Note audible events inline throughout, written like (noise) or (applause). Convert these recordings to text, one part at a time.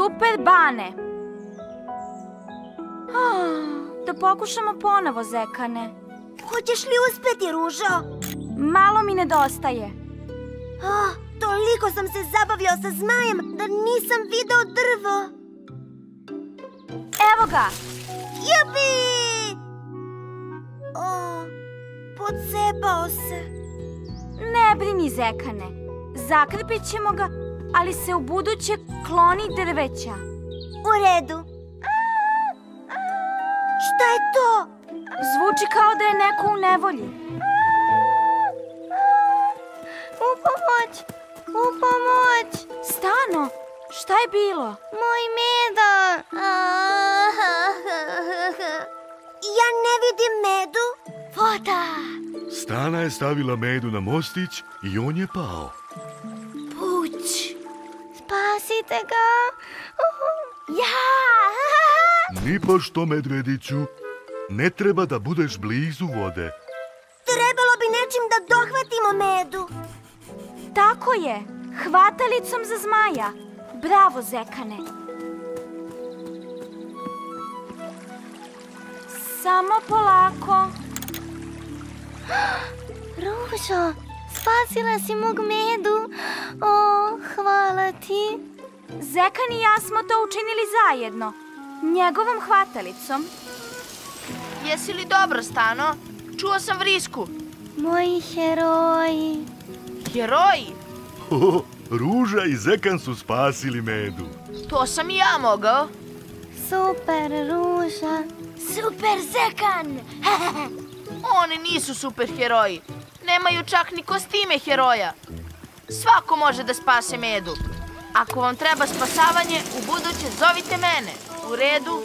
super bane. Ah, Da pokušamo ponovo, Zekane. Hoćeš li uspeti, Ružo? Malo mi nedostaje. Ah, toliko sam se zabavljao sa zmajem da nisam video drvo. Evo ga! Jupi! O, pocepao se. Ne brini, Zekane. Zakrpit ćemo ga, ali se u buduće kloni drveća. U redu. Šta je to? Zvuči kao da je neko u nevolji. U pomoć! U pomoć! Stano, šta je bilo? Moj meda! Ja ne vidim medu. Voda! Stana je stavila medu na mostić i on je pao. Spasite ga! Ja! (laughs) Nipošto, medvediću. Ne treba da budeš blizu vode. Trebalo bi nečim da dohvatimo medu. Tako je, hvatalicom za zmaja. Bravo, Zekane. Samo polako. (gasps) Ružo, spasila si mog medu. O, hvala ti. Zekan i ja smo to učinili zajedno. Njegovom hvatalicom. Jesi li dobro, Stano? Čuo sam vrisku. Moji heroji. Heroji? (laughs) Ho, Ruža i Zekan su spasili medu. To sam i ja mogao. Super, Ruža. Super, Zekan. (laughs) Oni nisu superheroji. Nemaju čak ni kostime heroja. Svako može da spase medu. Ako vam treba spasavanje, u buduće zovite mene. U redu?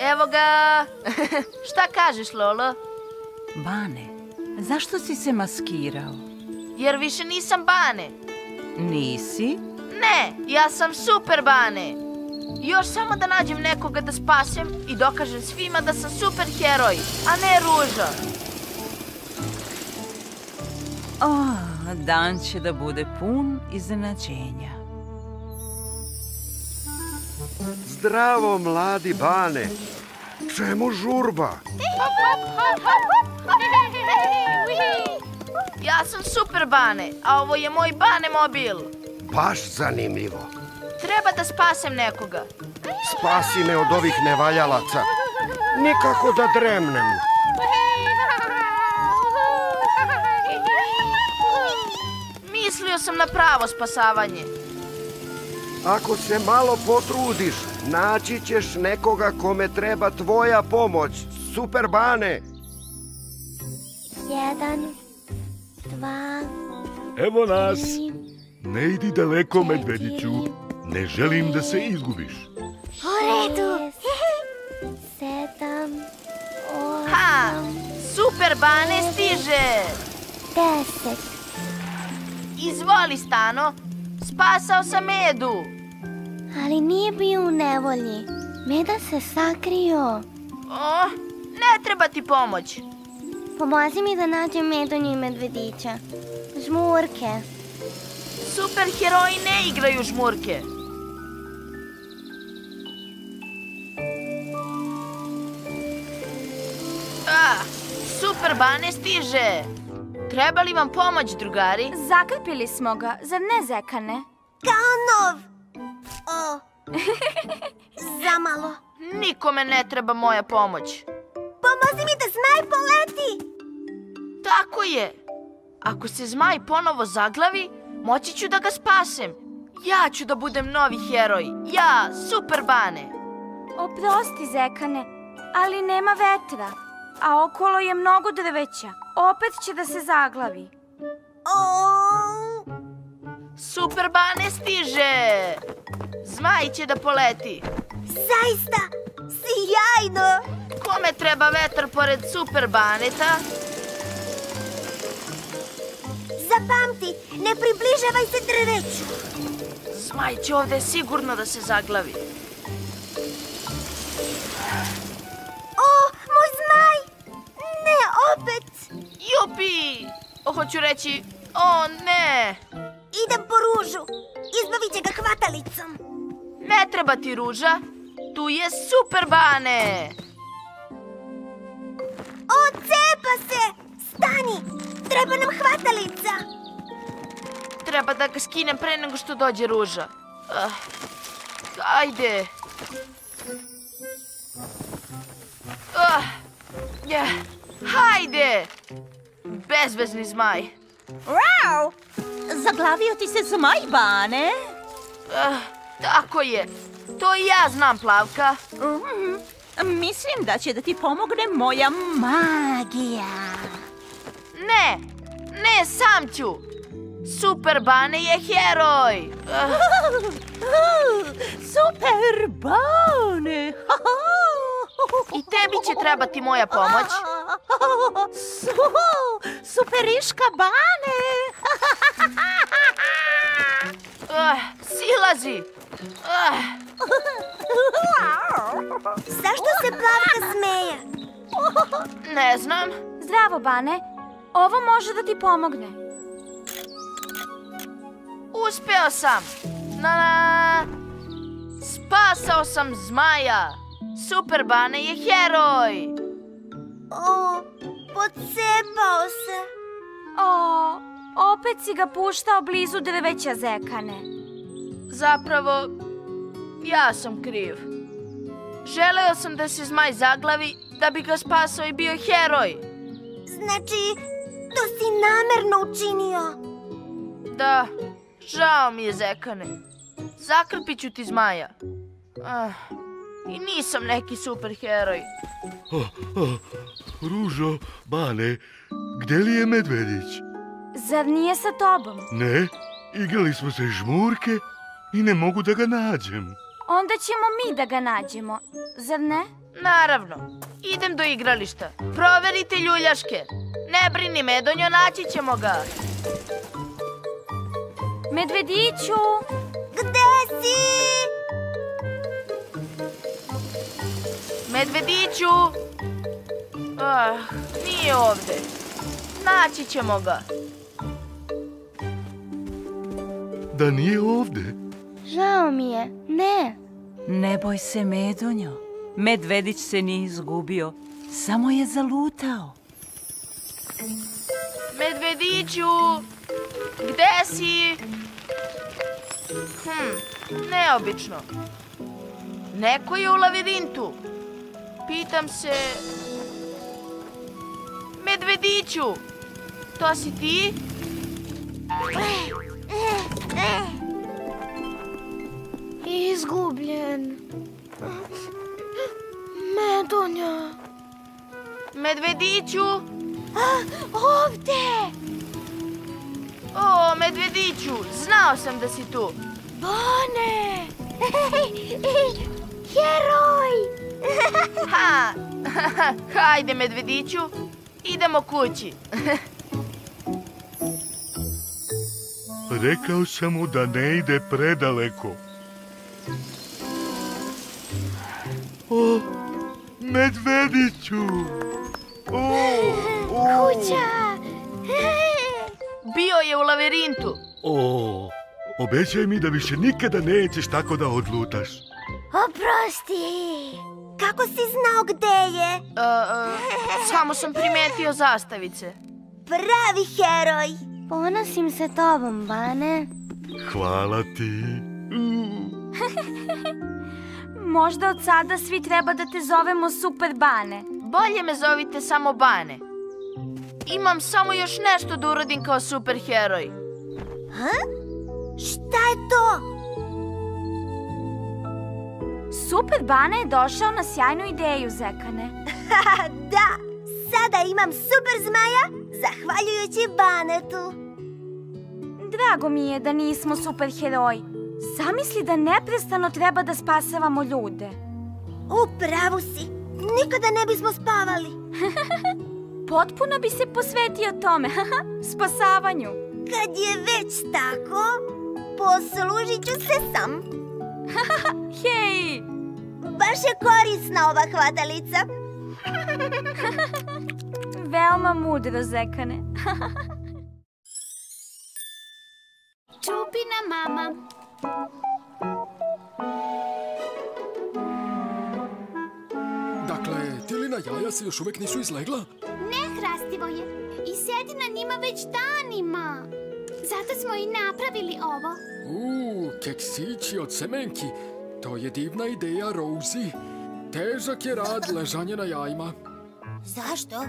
Evo ga. (laughs) Šta kažeš, Lolo? Bane, zašto si se maskirao? Jer više nisam Bane. Nisi? Ne, ja sam super Bane. Još samo da nađem nekoga da spasem i dokažem svima da sam super heroj, a ne ruža. O, dan će da bude pun iznenađenja. Zdravo, mladi Bane. Čemu žurba? Ja sam super Bane, a ovo je moj Bane mobil. Baš zanimljivo. Treba da spasem nekoga. Spasi me od ovih nevaljalaca. Nikako da dremnem. Mislio sam na pravo spasavanje. Ako se malo potrudiš, naći ćeš nekoga kome treba tvoja pomoć. Super Bane. Jedan, dva, Evo nas. tri, Ne idi daleko, medvediću. Ne želim da se izgubiš. U redu. Sedam, Ha! osam, Super Bane stiže! deset. Izvoli, Stano. Spasao sam Medu. Ali nije bio u nevolji. Meda se sakrio. O, ne treba ti pomoć. Pomozi mi da nađem medonju i medvedića. Žmurke. Super heroji ne igraju žmurke. Ah, super Bane stiže. Treba li vam pomoć, drugari? Zakrpili smo ga, zar ne, Zekane? Kao nov. O. (laughs) Zamalo. Nikome ne treba moja pomoć. Pomozi mi da zmaj poleti. Tako je. Ako se zmaj ponovo zaglavi, moći ću da ga spasem. Ja ću da budem novi heroj. Ja, Super Bane. Oprosti, Zekane, ali nema vetra, a okolo je mnogo drveća. Opet će da se zaglavi. O. Super Bane stiže. Zmaj će da poleti. Zaista. Sjajno. Kome treba vetar pored Super Baneta? Zapamti, ne približavaj se drveću. Zmaj će ovde sigurno da se zaglavi. O, opet. Jupi! Hoću reći, o ne! idem po ružu. Izbavit će ga hvatalicom. Ne treba ti ruža. Tu je super bane. Ocepa se! Stani! Treba nam hvatalica. Treba da ga skinem pre nego što dođe ruža. Ah, ajde. Ah, ja. Hajde! Bezvezni zmaj. Wow! Zaglavio ti se zmaj, Bane? Ah, tako je. To i ja znam, Plavka. Mhm. Mislim da će da ti pomogne moja magija. Ne, ne, sam ću. Super Bane je heroj. Ah, (laughs) Super Bane! I tebi će trebati moja pomoć. Su, superiška Bane! (laughs) Ah, silazi. Ah, Zašto se Plavka smeje? ne znam. Zdravo, Bane. Ovo može da ti pomogne. Uspeo sam. Na, na. Spasao sam zmaja. Super Bane je heroj. O, pocepao se. O, opet si ga puštao blizu drveća, Zekane. Zapravo, ja sam kriv. Želeo sam da se zmaj zaglavi da bi ga spasao i bio heroj. Znači, to si namerno učinio. Da, žao mi je zekane. Zakrpit ću ti zmaja. Ah, I nisam neki super heroj. Ružo, Bane, gde li je Medvedić? Zar nije sa tobom? Ne, igrali smo se žmurke i ne mogu da ga nađem. Onda ćemo mi da ga nađemo. Zar ne? Naravno, idem do igrališta. Proverite ljuljaške. Ne brini, Medonjo, naći ćemo ga. Medvediću! Gde si? Medvediću! Ah, nije ovde. Naći ćemo ga. Da nije ovde? Žao mi je. Ne. Ne boj se, Medonjo. Medvedić se nije izgubio, samo je zalutao. Medvediću! Gde si? Hm, neobično. Neko je u lavirintu. Pitam se... Medvediću! To si ti? Izgubljen. Medonja. Medvediću! Ovde! O, Medvediću, znao sam da si tu. Bane! (laughs) Heroj! (laughs) Ha! (laughs) Hajde, Medvediću, idemo kući. (laughs) Rekao sam mu da ne ide predaleko. O, Medvediću! O, o, Kuća! Bio je u lavirintu. O, obećaj mi da više nikada nećeš tako da odlutaš. Oprosti! Kako si znao gde je? E, e, samo sam primetio zastavice. Pravi heroj! Ponosim se tobom, Bane. Hvala ti. (laughs) Možda od sada svi treba da te zovemo Super Bane. Bolje me zovite samo Bane. Imam samo još nešto da uradim kao superheroj. Šta je to? Super Bane je došao na sjajnu ideju, Zekane. (laughs) da, sada imam super zmaja zahvaljujući Banetu. Drago mi je da nismo superheroji. Zamisli da neprestano treba da spasavamo ljude. U pravu si, nikada ne bismo spavali. (laughs) Potpuno bi se posvetio tome, (laughs) spasavanju. Kad je već tako, poslužit ću se sam. Hej! Baš je korisna ova hvatalica. (laughs) Veoma mudro, Zekane. (laughs) Čupina mama. Dakle, tilina jaja se još uvijek nisu izlegla? Ne, hrastivo je. I sjedi na njima već danima. Zato smo i napravili ovo. Uuu, keksići od semenki. To je divna ideja, Rosie. Težak je rad ležanje na jajima. Zašto?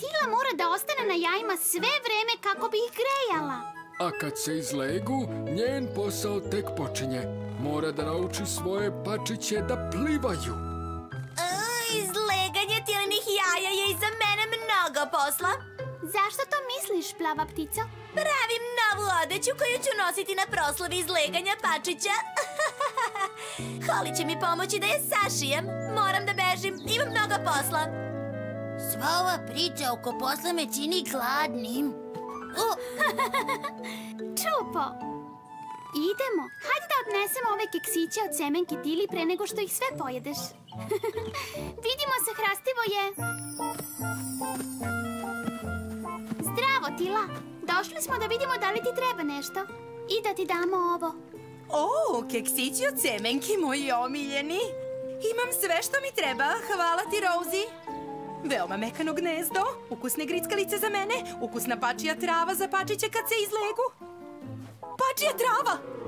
Tila mora da ostane na jajima sve vreme kako bi ih grejala. A kad se izlegu, njen posao tek počinje. Mora da nauči svoje pačiće da plivaju. izleganje tilinih jaja je i za mene mnogo posla. Zašto to misliš, plava ptico? Pravim novu odeću koju ću nositi na proslavi izleganja pačića. (laughs) Holly će mi pomoći da je sašijem. Moram da bežim, imam mnogo posla. Sva ova priča oko posla me čini gladnim. (laughs) Čupo! Idemo. Hajde da odnesemo ove keksiće od semenke Tili pre nego što ih sve pojedeš. (laughs) Vidimo se, hrastivo je. Zdravo, Tila. Došli smo da vidimo da li ti treba nešto. I da ti damo ovo. O, keksići od semenki, moji omiljeni. Imam sve što mi treba, hvala ti, Rosie. Veoma mekano gnezdo, ukusne grickalice za mene, ukusna pačija trava za pačiće kad se izlegu. Pačija trava!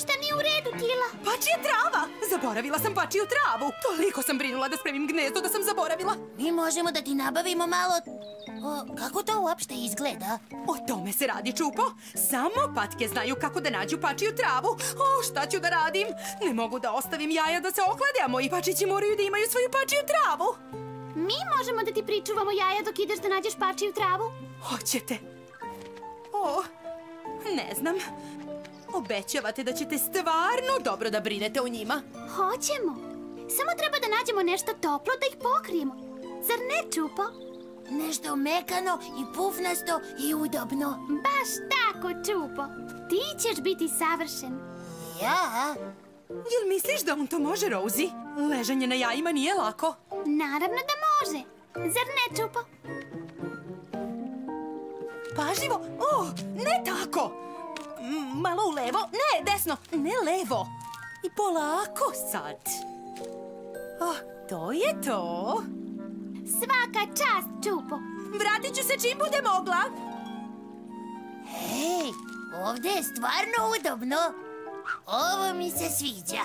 Šta nije u redu, Tila? Pačija trava! Zaboravila sam pačiju travu. Toliko sam brinula da spremim gnezdo da sam zaboravila. Mi možemo da ti nabavimo malo... O, kako to uopšte izgleda? O tome se radi, Čupo. Samo patke znaju kako da nađu pačiju travu. O, šta ću da radim? Ne mogu da ostavim jaja da se ohlade, a moji pačići moraju da imaju svoju pačiju travu. Mi možemo da ti pričuvamo jaja dok ideš da nađeš pačiju travu. Hoćete? O, ne znam. Obećavate da ćete stvarno dobro da brinete o njima. Hoćemo. Samo treba da nađemo nešto toplo da ih pokrijemo. Zar ne, Čupo? Nešto mekano i pufnasto i udobno. Baš tako, Čupo. Ti ćeš biti savršen. Ja? Jel misliš da on to može, Rosie? Ležanje na jajima nije lako. Naravno da može. Zar ne, Čupo? Pažljivo. O, ne tako. Malo u levo. Ne, desno. Ne levo. I polako sad. O, to je to. Svaka čast, Čupo. Vratit ću se čim bude mogla. Hej, ovdje je stvarno udobno. Ovo mi se sviđa.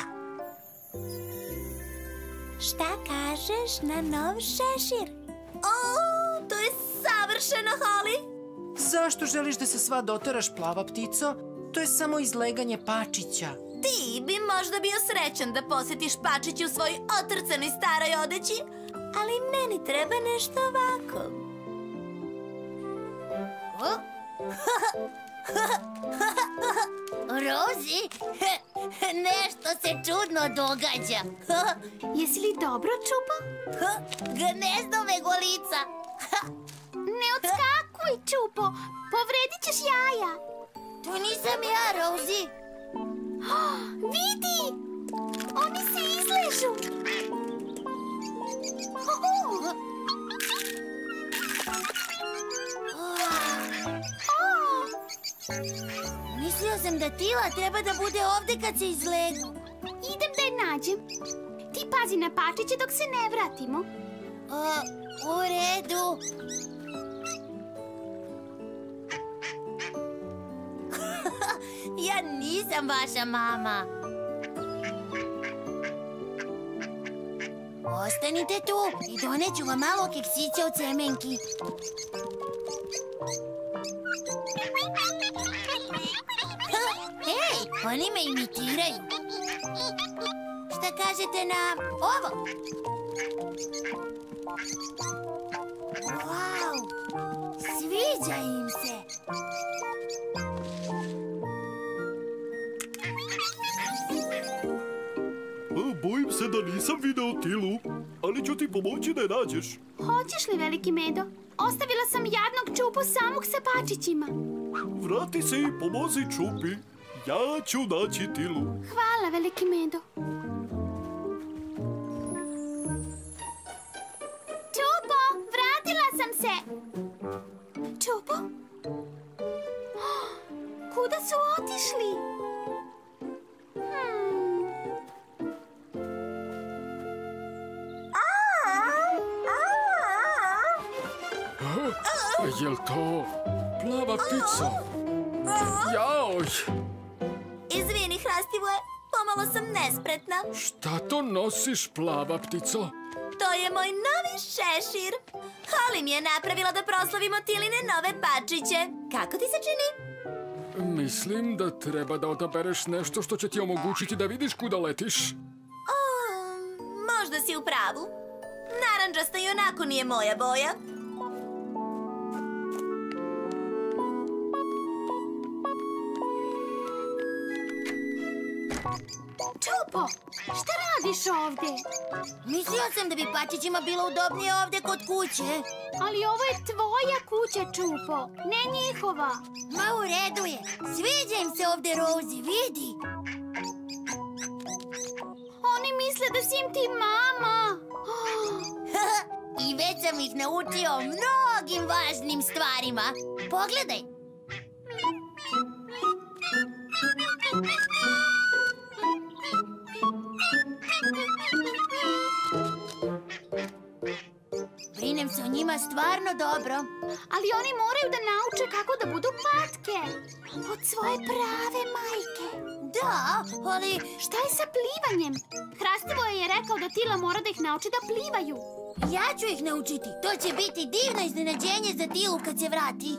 Šta kažeš na nov šešir? O, to je savršeno, Holly. Zašto želiš da se sva doteraš, plava ptico? To je samo izleganje pačića. Ti bi možda bio srećan da posjetiš pačići u svojoj otrcanoj staroj odeći, ali meni treba nešto ovako. (laughs) Rozi, (laughs) nešto se čudno događa. (laughs) Jesi li dobro, Čupo? Gnezdove golica. Ne odskakuj, Čupo. Povredit ćeš jaja. To nisam ja, Rozi. Vidi! Oni se izležu. Uhu. O, Mislio sam da Tila treba da bude ovdje kad se izlegu. idem da je nađem. Ti pazi na pačiće dok se ne vratimo. A, u redu. Nisam vaša mama. Ostanite tu i doneću vam malo keksića od semenki. (laughs) Hej, oni me imitiraju. Šta kažete na ovo? Wow, sviđa im se. Da nisam video Tilu, ali ću ti pomoći da je nađeš. Hoćeš li, veliki medo? Ostavila sam jadnog Čupu samog sa pačićima. Vrati se i pomozi Čupi. Ja ću naći Tilu. Hvala, veliki medo. Čupo, vratila sam se. Čupo? (gasps) Kuda su otišli? Ptica? Jaoj, Izvini, Hrastivoje, pomalo sam nespretna. šta to nosiš, plava ptico? To je moj novi šešir. Holly mi je napravila da proslavimo Tiline nove pačiće. Kako ti se čini? Mislim da treba da odabereš nešto što će ti omogućiti da vidiš kuda letiš. O, možda si u pravu. Naranđasta i onako nije moja boja. Čupo, šta radiš ovde? Mislio sam da bi pačićima bilo udobnije ovde kod kuće. Ali ovo je tvoja kuća, Čupo, ne njihova. Ma u redu je. Sviđa im se ovde Rozi, vidi. Oni misle da si im ti mama. (gasps) I već sam ih naučio mnogim važnim stvarima. Pogledaj. (gasps) (gasps) stvarno dobro. Ali oni moraju da nauče kako da budu patke. Od svoje prave majke. Da, ali Šta je sa plivanjem? Hrastivoje je rekao da Tila mora da ih nauči da plivaju. ja ću ih naučiti. To će biti divno iznenađenje za Tilu kad se vrati.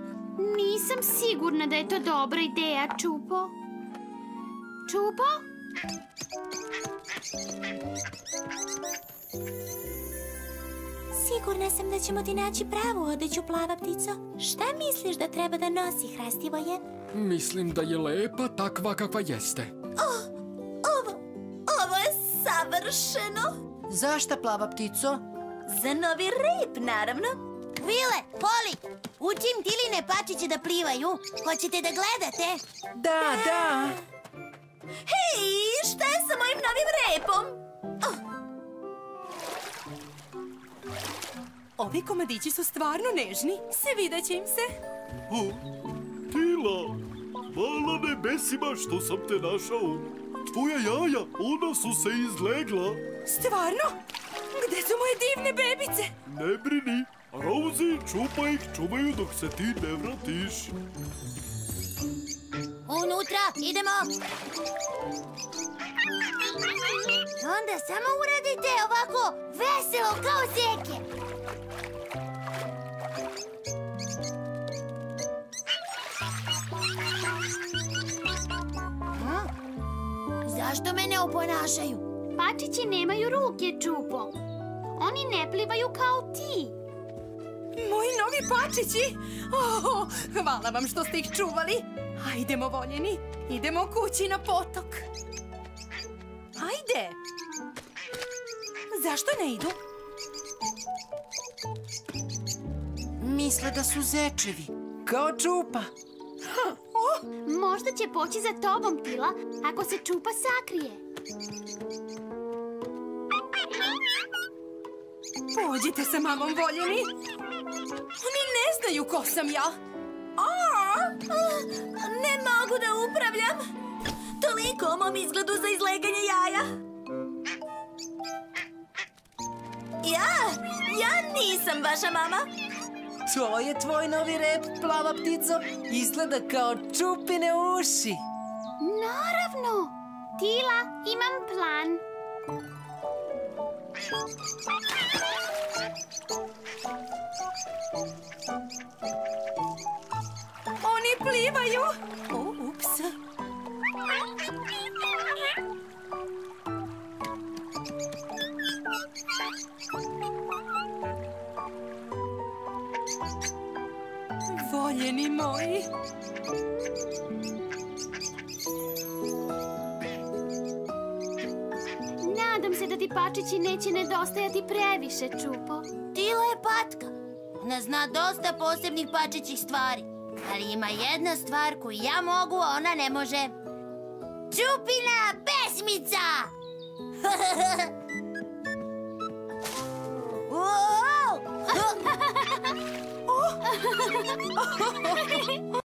Nisam sigurna da je to dobra ideja, Čupo. Čupo? Sigurna sam da ćemo ti naći pravu odeću, plava ptico. Šta misliš da treba da nosi Hrastivoje? Mislim da je lepa takva kakva jeste. Ovo, ovo je savršeno. Zašta, plava ptico? Za novi rep, naravno. Vile, Poli, učim Tiline pačiće da plivaju. Hoćete da gledate? Da, da. Hej, šta je sa mojim novim repom? Ovi komadići su stvarno nežni. Svidat će im se. O, Tila, hvala nebesima što sam te našao. Tvoja jaja, ona su se izlegla. Stvarno? Gde su moje divne bebice? Ne brini, Rosie čupa ih čuvaju dok se ti ne vratiš. Unutra, idemo. Onda samo uradite ovako veselo kao zeke. Zašto me ne oponašaju? Pačići nemaju ruke, Čupo. Oni ne plivaju kao ti. Moji novi pačići! Oh, hvala vam što ste ih čuvali. Hajdemo, voljeni. Idemo kući na potok. Hajde! Zašto ne idu? Misle da su zečevi. Kao čupa. Možda će poći za tobom, Tila, ako se Čupa sakrije. Pođite sa mamom, voljeni. Oni ne znaju ko sam ja. Ne mogu da upravljam. Toliko o mom izgledu za izleganje jaja. Ja, ja nisam vaša mama. To je tvoj novi rep, plava ptico. Izgleda kao čupine uši. Naravno. Tila, imam plan. Oni plivaju. O, ups. Voljeni moji. Nadam se da ti pačići neće nedostajati previše, Čupo. Tila je patka. Ona zna dosta posebnih pačićih stvari. Ali ima jedna stvar koju ja mogu, a ona ne može. Čupina pesmica! (laughs) Wow! (laughs) アハハハ!